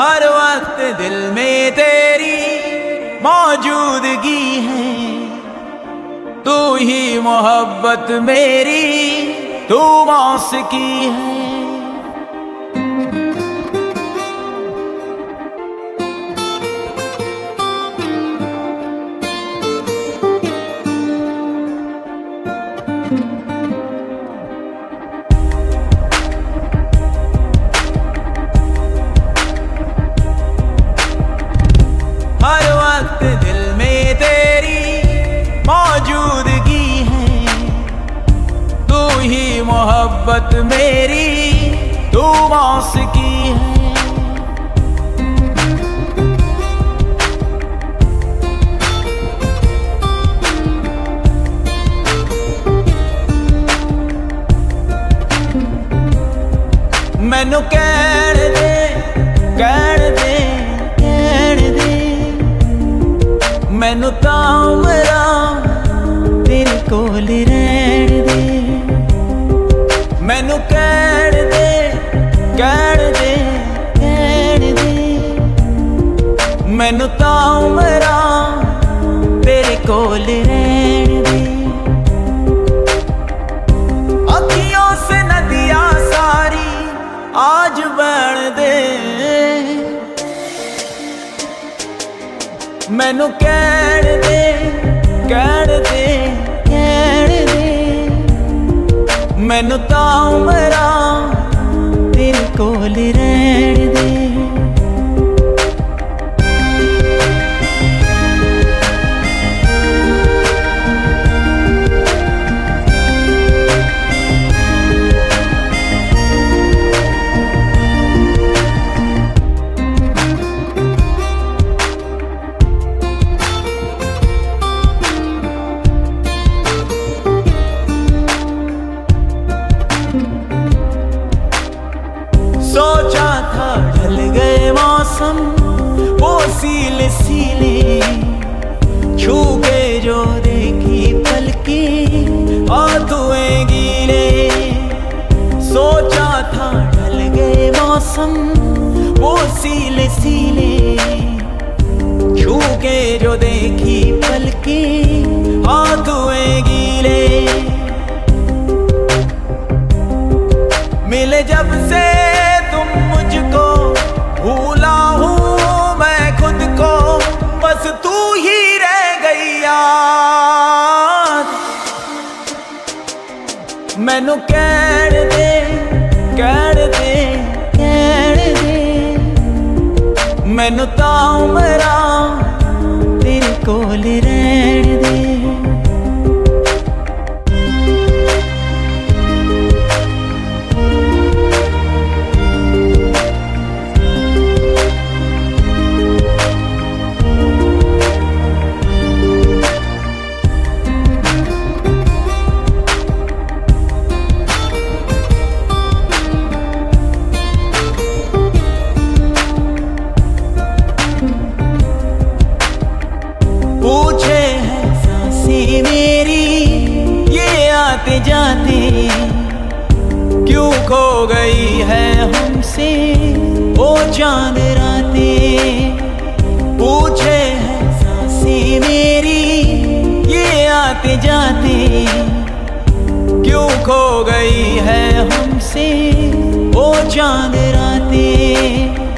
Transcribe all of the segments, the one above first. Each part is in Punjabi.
हर वक्त दिल में तेरी मौजूदगी है। तू ही मोहब्बत मेरी तू मौसकी है। मोहब्बत मेरी तू मौसकी है ਮੈਨੂੰ ਕਹਿਣ ਦੇ ਕਹਿਣ ਦੇ ਕਹਿਣ ਦੇ ਮੈਨੂੰ ਤਾਂ ਉਮਰਾਂ ਤੇਰੇ ਕੋਲ ਰਹਿਣ ਦੇ ਮੈਨੂੰ ਕਹਿਣ ਦੇ ਕਹਿਣ ਦੇ ਕਹਿਣ ਦੇ। ਮੈਨੂੰ ਤਾਂ ਉਮਰਾਂ ਤੇਰੇ ਕੋਲ ਰਹਿਣ ਦੇ। ਅੱਖੀਆਂ ਸੇ ਨਦੀਆਂ ਸਾਰੀ ਆਜ ਬਣ ਦੇ। ਮੈਨੂੰ ਕਹਿਣ ਦੇ ਕਹਿਣ ਦੇ। ਮੈਨੂੰ ਤਾਂ ਉਮਰਾਂ ਤੇਰੇ ਕੋਲ ਰਹਿਣ ਦੇ। सीले सीले छू के जो देखी पलके, और गीले। सोचा था ढल गए मौसम, वो सीले सीले छू के जो देखी पलके, और तुए गीले। मिले जब से तुम मुझको भूला ਮੈਨੂੰ ਕਹਿਣ ਦੇ ਕਹਿਣ ਦੇ ਕਹਿਣ ਦੇ। ਮੈਨੂੰ ਤਾਂ ਉਮਰਾਂ ਤੇਰੇ ਕੋਲ ਰਹਿਣ ਦੇ। क्यों खो गई है हमसे? वो चाँद रातें, पूछे हैं साँसें मेरी, ये आते जाते। क्यों खो गई है हमसे? वो चाँद रातें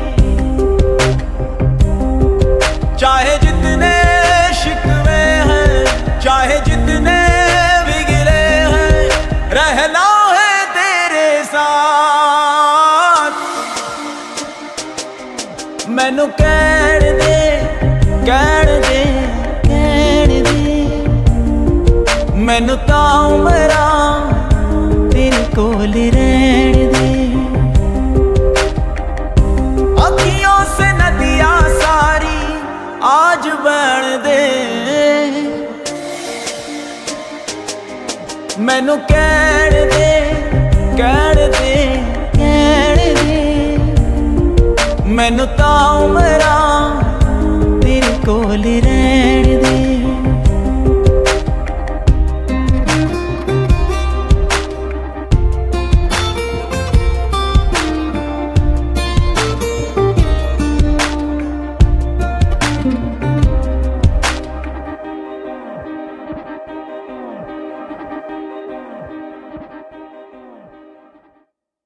ਰਾਤ। ਮੈਨੂੰ ਕਹਿਣ ਦੇ ਕਹਿਣ ਦੇ ਕਹਿਣ ਦੇ ਮੈਨੂੰ ਤਾਂ ਉਮਰਾਂ ਤੇਰੇ ਕੋਲ ਰਹਿਣ ਦੇ ਅੱਖੀਆਂ ਸੇ ਨਦੀਆਂ ਸਾਰੀ ਆਜ ਬਣ ਦੇ ਮੈਨੂੰ ਕਹਿਣ ਦੇ ਕਹਿਣ ਦੇ ਕਹਿਣ ਦੇ ਮੈਨੂੰ ਤਾਂ ਉਮਰਾਂ ਤੇਰੇ ਕੋਲ ਰਹਿਣ ਦੇ